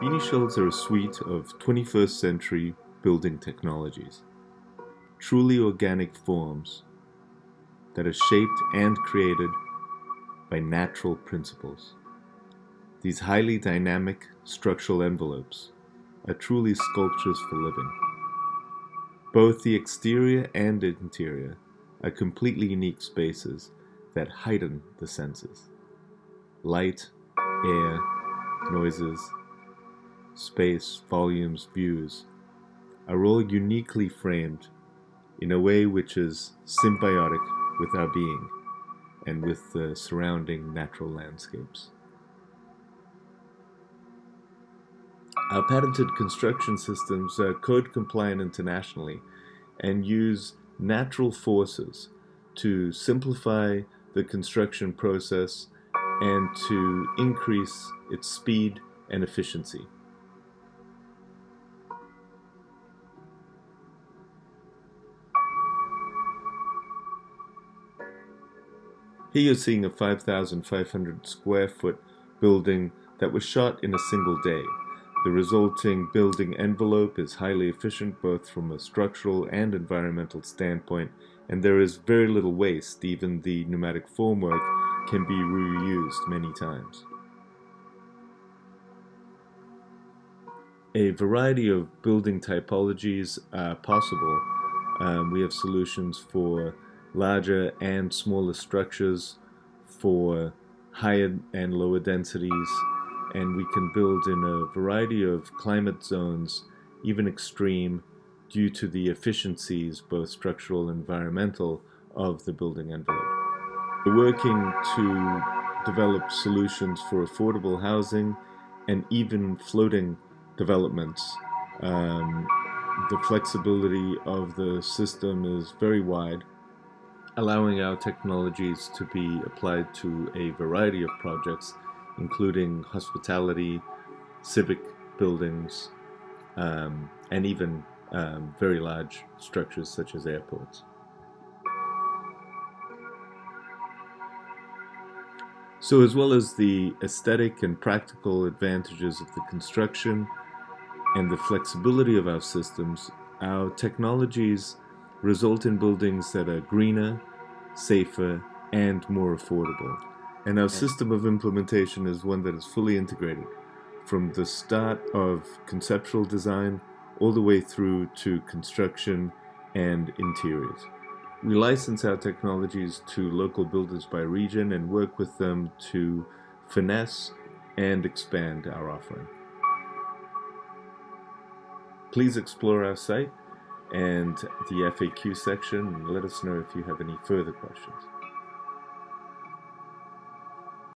Beanie are a suite of 21st century building technologies, truly organic forms that are shaped and created by natural principles. These highly dynamic structural envelopes are truly sculptures for living. Both the exterior and interior are completely unique spaces that heighten the senses. Light, air, noises, space, volumes, views are all uniquely framed in a way which is symbiotic with our being and with the surrounding natural landscapes. Our patented construction systems are code compliant internationally and use natural forces to simplify the construction process and to increase its speed and efficiency. Here you're seeing a 5,500 square foot building that was shot in a single day. The resulting building envelope is highly efficient both from a structural and environmental standpoint, and there is very little waste. Even the pneumatic formwork can be reused many times. A variety of building typologies are possible. Um, we have solutions for larger and smaller structures, for higher and lower densities, and we can build in a variety of climate zones, even extreme, due to the efficiencies, both structural and environmental, of the building envelope. We're working to develop solutions for affordable housing and even floating developments. Um, the flexibility of the system is very wide, allowing our technologies to be applied to a variety of projects including hospitality, civic buildings, um, and even um, very large structures such as airports. So as well as the aesthetic and practical advantages of the construction and the flexibility of our systems, our technologies result in buildings that are greener, safer, and more affordable. And our system of implementation is one that is fully integrated from the start of conceptual design all the way through to construction and interiors. We license our technologies to local builders by region and work with them to finesse and expand our offering. Please explore our site and the FAQ section let us know if you have any further questions.